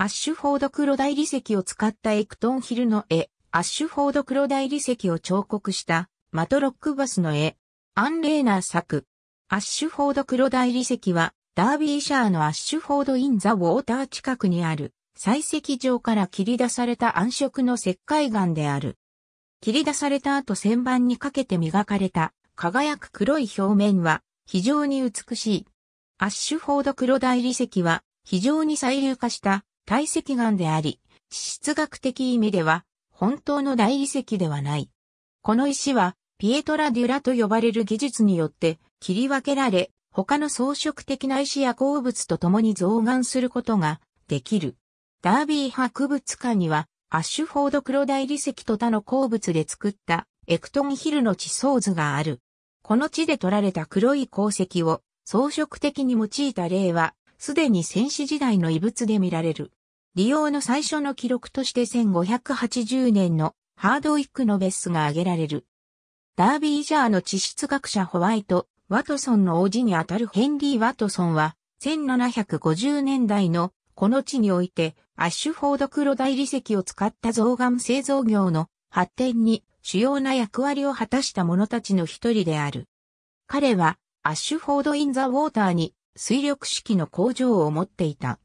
アッシュフォード黒大理石を使ったエクトンヒルの絵、アッシュフォード黒大理石を彫刻したマトロックバスの絵、アンレーナー作。アッシュフォード黒大理石はダービーシャーのアッシュフォードインザウォーター近くにある採石場から切り出された暗色の石灰岩である。切り出された後旋盤にかけて磨かれた輝く黒い表面は非常に美しい。アッシュフォード黒大理石は非常に細粒化した堆積岩であり、地質学的意味では、本当の大理石ではない。この石は、ピエトラデュラと呼ばれる技術によって切り分けられ、他の装飾的な石や鉱物と共に増岩することができる。ダービー博物館には、アッシュフォード黒大理石と他の鉱物で作ったエクトンヒルの地層図がある。この地で取られた黒い鉱石を装飾的に用いた例は、すでに戦死時代の遺物で見られる。利用の最初の記録として1580年のハードウィックのベスが挙げられる。ダービージャーの地質学者ホワイト、ワトソンの王子にあたるヘンリー・ワトソンは、1750年代のこの地において、アッシュフォード黒大理石を使った増岩製造業の発展に主要な役割を果たした者たちの一人である。彼は、アッシュフォード・イン・ザ・ウォーターに水力式の工場を持っていた。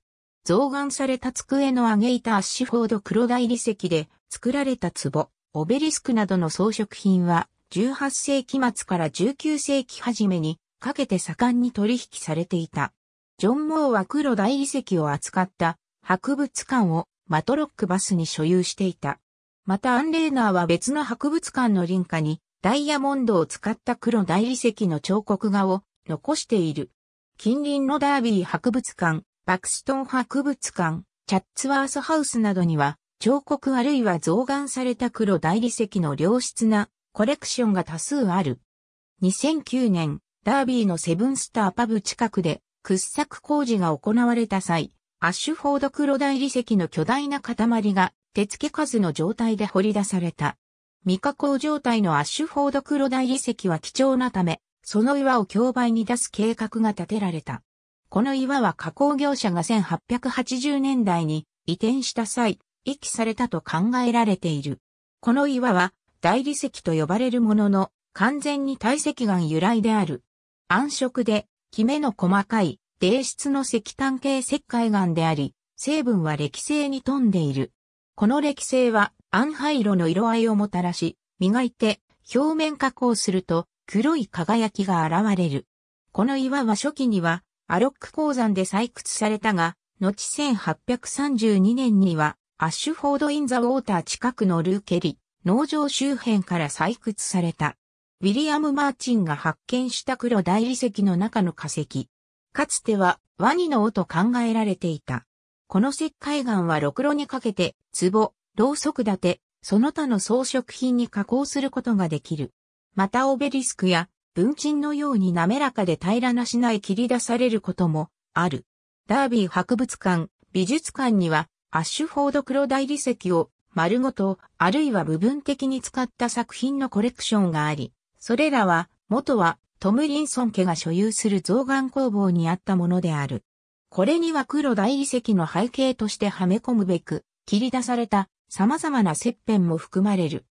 増岩された机の上げ板アッシュフォード黒大理石で作られた壺、オベリスクなどの装飾品は18世紀末から19世紀初めにかけて盛んに取引されていた。ジョン・モーは黒大理石を扱った博物館をマトロックバスに所有していた。またアンレーナーは別の博物館の林家にダイヤモンドを使った黒大理石の彫刻画を残している。近隣のダービー博物館、バクストン博物館、チャッツワースハウスなどには、彫刻あるいは増岩された黒大理石の良質なコレクションが多数ある。2009年、ダービーのセブンスターパブ近くで掘削工事が行われた際、アッシュフォード黒大理石の巨大な塊が手付け数の状態で掘り出された。未加工状態のアッシュフォード黒大理石は貴重なため、その岩を競売に出す計画が立てられた。この岩は加工業者が1880年代に移転した際、遺棄されたと考えられている。この岩は大理石と呼ばれるものの完全に堆積岩由来である。暗色で、キメの細かい、泥質の石炭系石灰岩であり、成分は歴星に富んでいる。この歴星は暗灰色の色合いをもたらし、磨いて表面加工すると黒い輝きが現れる。この岩は初期にはアロック鉱山で採掘されたが、後1832年には、アッシュフォード・イン・ザ・ウォーター近くのルーケリ、農場周辺から採掘された。ウィリアム・マーチンが発見した黒大理石の中の化石。かつてはワニの尾と考えられていた。この石灰岩はろくろにかけて、壺、ろうそく立て、その他の装飾品に加工することができる。またオベリスクや文鎮のように滑らかで平らなしない切り出されることもある。ダービー博物館、美術館には、アッシュフォード黒大理石を丸ごと、あるいは部分的に使った作品のコレクションがあり、それらは、元はトムリンソン家が所有する造岩工房にあったものである。これには黒大理石の背景としてはめ込むべく、切り出された様々な切片も含まれる。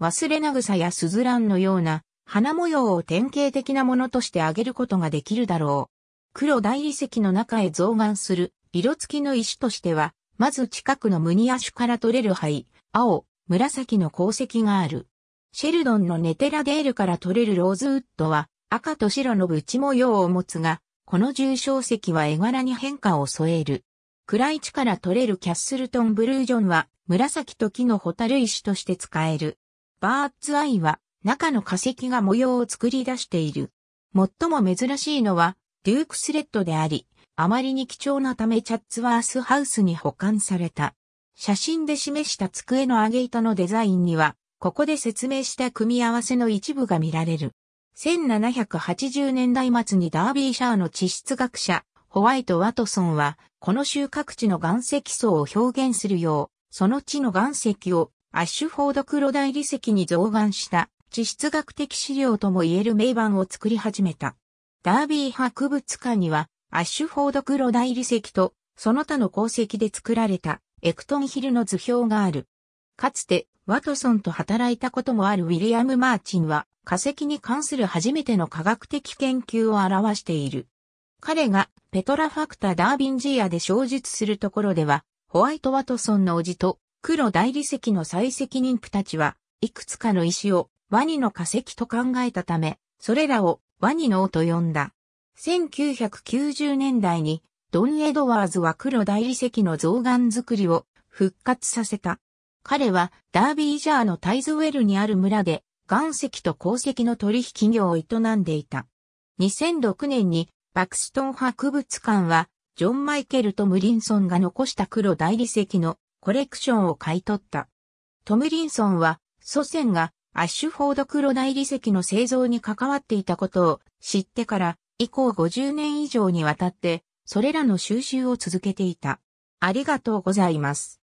忘れなぐさやスズランのような花模様を典型的なものとして挙げることができるだろう。黒大理石の中へ増岩する色付きの石としては、まず近くのムニア種から取れる灰、青、紫の鉱石がある。シェルドンのネテラデールから取れるローズウッドは赤と白の縁模様を持つが、この重小石は絵柄に変化を添える。暗い地から取れるキャッスルトンブルージョンは紫と木のホタル石として使える。バーツアイは中の化石が模様を作り出している。最も珍しいのは、デュークスレッドであり、あまりに貴重なためチャッツワースハウスに保管された。写真で示した机の上げ板のデザインには、ここで説明した組み合わせの一部が見られる。1780年代末にダービーシャーの地質学者、ホワイト・ワトソンは、この収穫地の岩石層を表現するよう、その地の岩石をアッシュフォード黒大理石に増岩した地質学的資料とも言える名盤を作り始めた。ダービー博物館には、アッシュフォード黒大理石とその他の鉱石で作られたエクトンヒルの図表がある。かつてワトソンと働いたこともあるウィリアム・マーチンは化石に関する初めての科学的研究を表している。彼がペトラファクタ・ダービンジーアで小述するところでは、ホワイト・ワトソンの叔父と黒大理石の採石人婦たちはいくつかの石をワニの化石と考えたため、それらをワニの王と呼んだ。1990年代にドン・エドワーズは黒大理石の造岩作りを復活させた。彼はダービージャーのタイズウェルにある村で岩石と鉱石の取引業を営んでいた。2006年にバクストン博物館はジョン・マイケル・トムリンソンが残した黒大理石のコレクションを買い取った。トムリンソンは祖先がアッシュフォード黒大理石の製造に関わっていたことを知ってから以降50年以上にわたってそれらの収集を続けていた。ありがとうございます。